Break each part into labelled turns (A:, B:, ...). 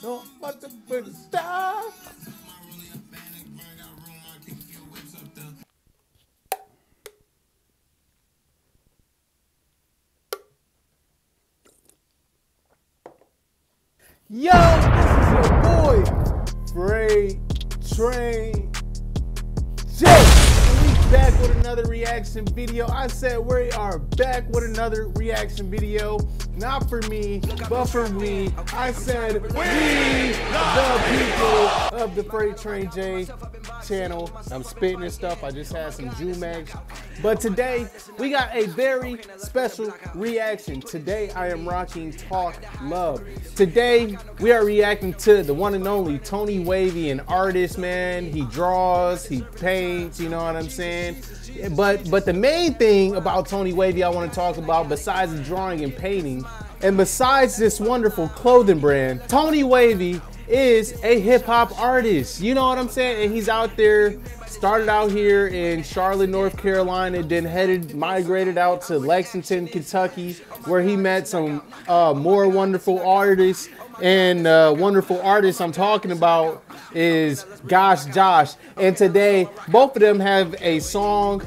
A: No, but the stop. Yo, this is your boy, Freight Train Jay. We with another reaction video. I said we are back with another reaction video. Not for me, but for we. I said we, the people of the Freight Train Jay channel. I'm spitting and stuff. I just had some Jumex. But today, we got a very special reaction. Today, I am rocking Talk Love. Today, we are reacting to the one and only Tony Wavy, an artist, man. He draws, he paints, you know what I'm saying? But but the main thing about Tony Wavy I want to talk about, besides drawing and painting, and besides this wonderful clothing brand, Tony Wavy is a hip hop artist. You know what I'm saying? And he's out there, started out here in Charlotte, North Carolina, then headed, migrated out to Lexington, Kentucky, where he met some uh, more wonderful artists. And uh, wonderful artists I'm talking about is Gosh Josh. And today, both of them have a song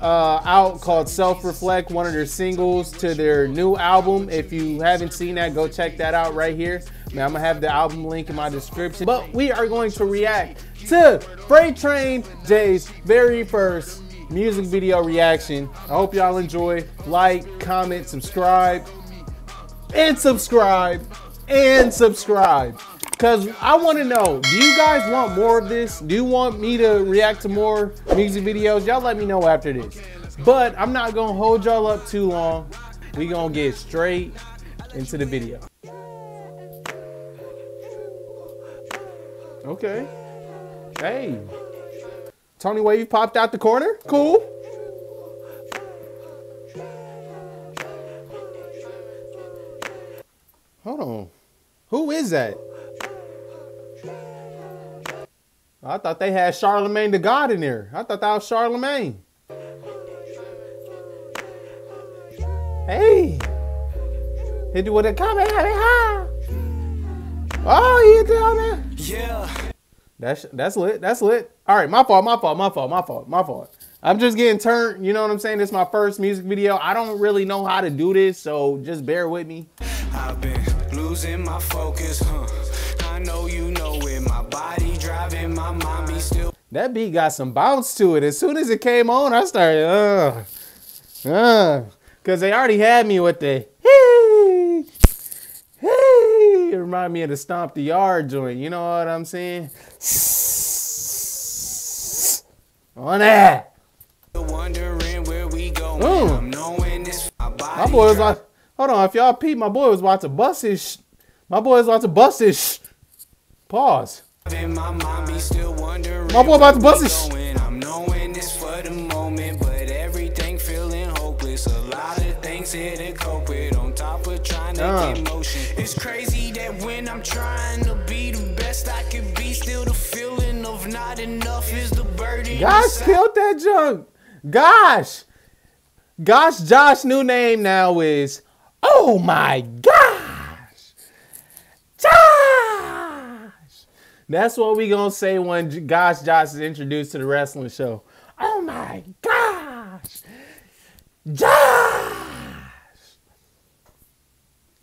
A: uh, out called Self Reflect, one of their singles to their new album. If you haven't seen that, go check that out right here. Man, I'm gonna have the album link in my description. But we are going to react to Freight Train Jay's very first music video reaction. I hope y'all enjoy. Like, comment, subscribe, and subscribe, and subscribe. Cause I want to know, do you guys want more of this? Do you want me to react to more music videos? Y'all let me know after this. But I'm not gonna hold y'all up too long. We gonna get straight into the video. Okay. Hey. Tony Wave popped out the corner. Cool. Hold on. Who is that? I thought they had Charlemagne the God in there. I thought that was Charlemagne. Hey. Hit you with a comment. Oh, he down there. Yeah. That's that's lit. That's lit. All right, my fault. My fault. My fault. My fault. My fault. I'm just getting turned. You know what I'm saying? This is my first music video. I don't really know how to do this, so just bear with me. I've been losing my focus, huh? I know you know it. My body driving my mommy still. That beat got some bounce to it. As soon as it came on, I started, uh, uh, because they already had me with the, hey, hey. It reminded me of the Stomp the Yard joint. You know what I'm saying? On that. Wondering where we going. Mm. My boy was like, hold on, if y'all peep, my boy was about to bust his, my boy was about to bust his Pause. My boy about to bust this. I'm knowing this for the moment, but everything feeling hopeless. A lot of things here to cope with on top of trying to uh. get motion. It's crazy that when I'm trying to be the best I can be, still the feeling of not enough is the burden. Gosh killed that junk. Gosh. Gosh, Josh' new name now is Oh my gosh. Josh. That's what we gonna say when Gosh Josh is introduced to the wrestling show. Oh my gosh, Josh!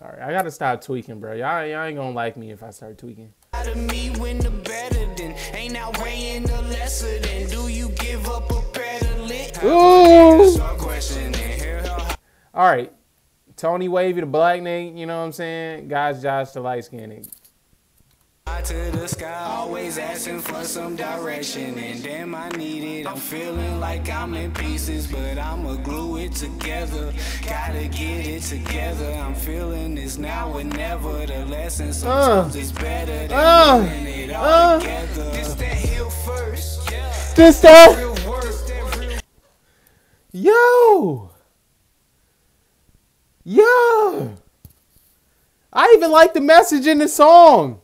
A: All right, I gotta stop tweaking, bro. Y'all, y'all ain't gonna like me if I start tweaking. Ooh. All right, Tony Wavy, the black Nate, you know what I'm saying? Gosh Josh, the light skinned to the sky, always asking for some direction. And damn, I need it. I'm feeling like I'm in pieces, but I'ma glue it together. Gotta get it together. I'm feeling this now or never. The lesson sometimes uh, is better than uh, it all uh, together. This that hill first. This that. Yo. Yo. I even like the message in the song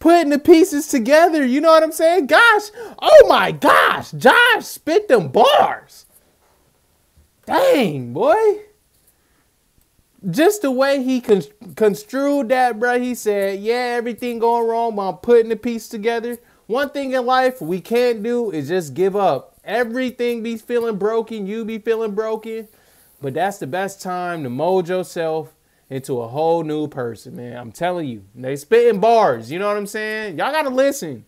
A: putting the pieces together. You know what I'm saying? Gosh, oh my gosh, Josh spit them bars. Dang, boy. just the way he con- construed that, bro. He said, "Yeah, everything going wrong, but I'm putting the piece together." One thing in life we can't do is just give up. Everything be feeling broken, you be feeling broken, but that's the best time to mold yourself into a whole new person, man. I'm telling you, they spitting bars. You know what I'm saying? Y'all gotta listen.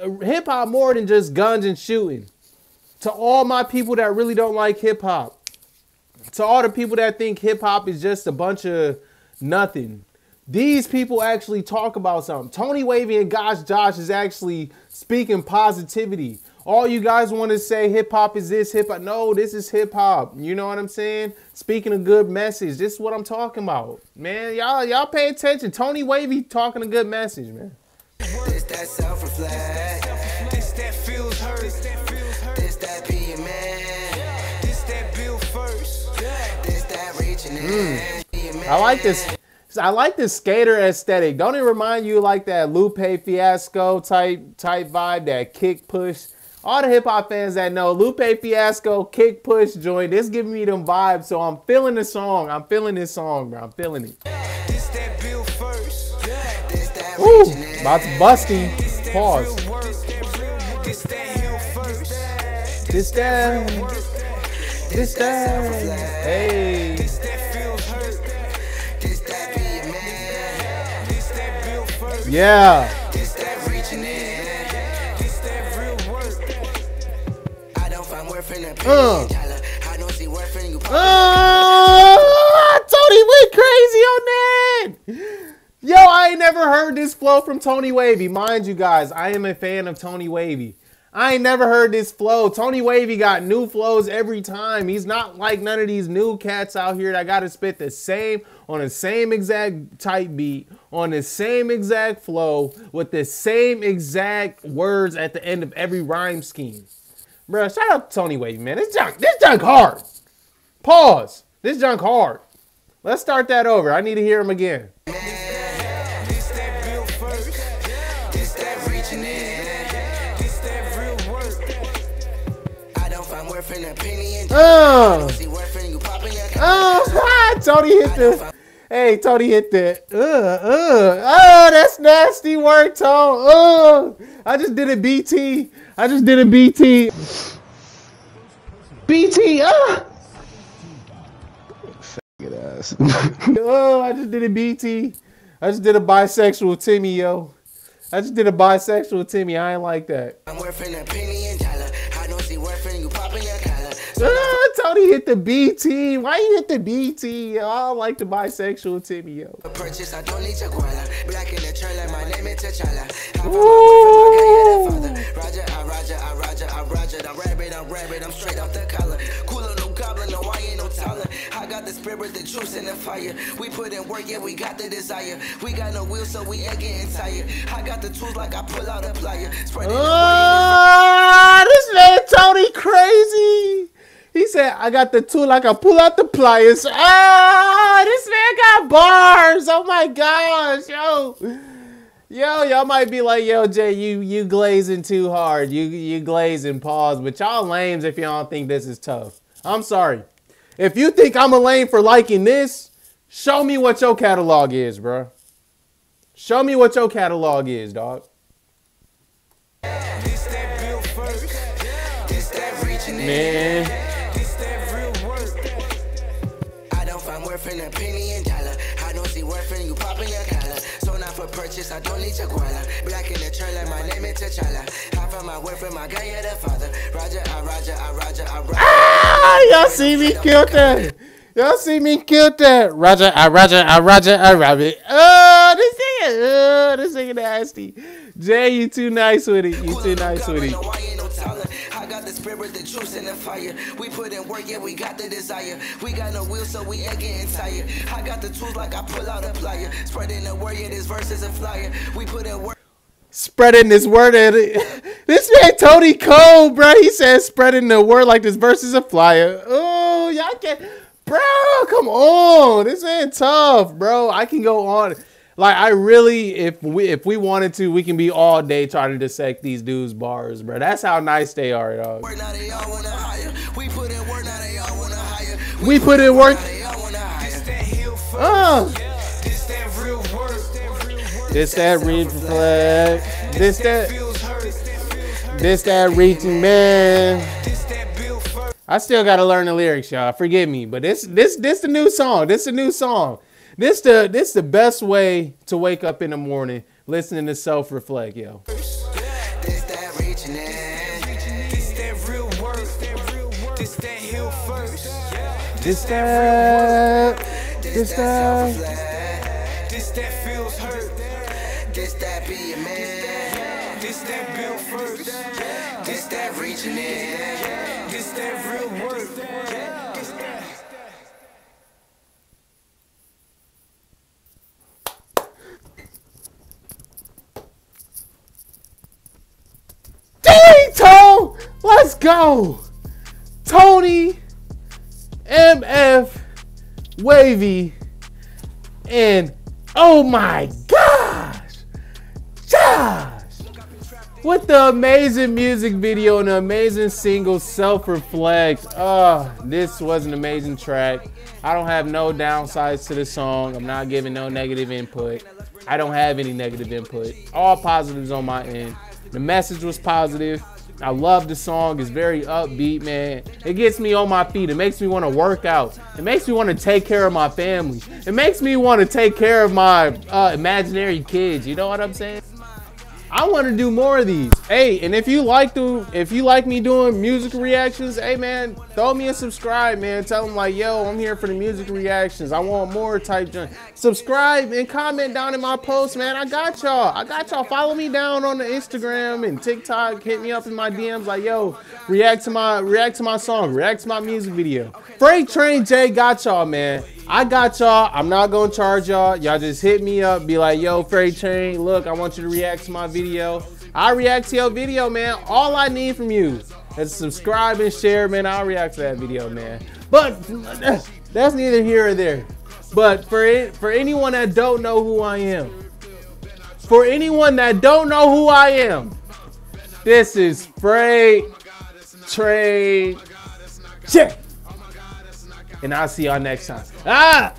A: Uh, hip hop more than just guns and shooting. To all my people that really don't like hip hop, to all the people that think hip hop is just a bunch of nothing, these people actually talk about something. Tony Wavy and Gosh Josh is actually speaking positivity. All you guys want to say hip hop is this hip hop. No, this is hip hop. You know what I'm saying? Speaking a good message. This is what I'm talking about. Man, y'all y'all pay attention. Tony Wavy talking a good message, man. This that self-reflect. This that feels hurt. This that being man. This that build first. This that reaching mm. I like this. I like this skater aesthetic. Don't it remind you like that Lupe Fiasco type type vibe, that kick push? All the hip hop fans that know Lupe Fiasco, Kick Push joint, this giving me them vibes. So I'm feeling the song. I'm feeling this song, bro. I'm feeling it. This that bill first. Ooh, about to busting. Pause. This that This that. This that. Hey. Yeah. Uh. Tony went crazy on that. Yo, I ain't never heard this flow from Tony Wavy. Mind you guys, I am a fan of Tony Wavy. I ain't never heard this flow. Tony Wavy got new flows every time. He's not like none of these new cats out here that got to spit the same on the same exact type beat, on the same exact flow, with the same exact words at the end of every rhyme scheme. Bro, shout out to Tony Wavy, man. This junk, this junk hard. Pause. This junk hard. Let's start that over. I need to hear him again. Uh, uh, Tony hit the. Hey, Tony hit that. Uh, uh, oh, that's nasty work, Tone. Uh, I just did a BT. I just did a BT. BT, ah! Faggot ass. oh, I just did a BT. I just did a bisexual Timmy, yo. I just did a bisexual Timmy. I ain't like that. I'm worth a penny and dollar. I don't see worth you popping your collar. Ah, Tony hit the BT. Why you hit the BT? Yo? I don't like the bisexual Timmy, yo. Purchase, I don't need Black in the like my name is T'Challa. Roger, I Roger, I Roger, I Roger. I'm rabbit, I'm rabbit, I'm straight off the collar. Cooler, no goblin, no, I ain't no taller. I got the spirit, the juice, and the fire. We put in work, yeah, we got the desire. We got no wheels, so we ain't getting tired. I got the tools like I pull out a plier. Spread oh, this man Tony crazy. He said, I got the tool like I pull out the pliers. Ah, this man got bars. Oh my gosh, yo. Yo, y'all might be like, yo, Jay, you you glazing too hard. You you glazing pause, but y'all lames if y'all don't think this is tough. I'm sorry. If you think I'm a lame for liking this, show me what your catalog is, bro. Show me what your catalog is, dog. Man. I don't need your. Black in the like my name is T'Challa. I found my worth in my guy, yeah, the father. Roger, I Roger, I Roger, I Roger. Ah, y'all see me kill that. Y'all see me kill that. Roger, I Roger, I Roger, I Rabbit. Oh, this thing, oh, this thing nasty. Jay, you too nice with it. You too nice with it spirit, the juice, and the fire. We put in work, yeah, we got the desire. We got no will, so we ain't getting tired. I got the tools like I pull out a plier. Spreading the word, yeah, this verse is a flyer. We put in work. Spreading this word, this man Tony Cole, bro. He says spreading the word like this verse is a flyer. Oh, y'all can't, bro. Come on, this man tough, bro. I can go on. Like I really, if we if we wanted to, we can be all day trying to dissect these dudes' bars, bro. That's how nice they are, dog. We put in work. Uh. This that real work. This that reach flag. This that. This that reaching man. I still gotta learn the lyrics, y'all. Forgive me, but this this this the new song. This the new song. This the this the best way to wake up in the morning listening to self reflect, yo. This that reaching This that real work. This that hill first. This that. This that. This that feels hurt. This that be a man. This that build first. This that reaching in. This that real work. Dang, Tone! Let's go! Tony MF Wavy and oh my gosh, Josh! With the amazing music video and the amazing single Self Reflect. Oh, ah, this was an amazing track. I don't have no downsides to the song. I'm not giving no negative input. I don't have any negative input. All positives on my end. The message was positive. I love the song. It's very upbeat, man. It gets me on my feet. It makes me want to work out. It makes me want to take care of my family. It makes me want to take care of my uh, imaginary kids. You know what I'm saying? I want to do more of these. Hey, and if you like to, if you like me doing music reactions, hey man, throw me a subscribe, man. Tell them like, yo, I'm here for the music reactions. I want more type joint. Subscribe and comment down in my post, man. I got y'all. I got y'all. Follow me down on the Instagram and TikTok. Hit me up in my DMs like, yo, react to my react to my song, react to my music video. Freight Train Jay got y'all, man. I got y'all. I'm not gonna charge y'all. Y'all just hit me up, be like, yo, Freight Train, look, I want you to react to my video. I react to your video, man. All I need from you is subscribe and share, man. I'll react to that video, man. But that's neither here or there. But for for anyone that don't know who I am, for anyone that don't know who I am, this is Freight Train Check. And I'll see y'all next time. Ah!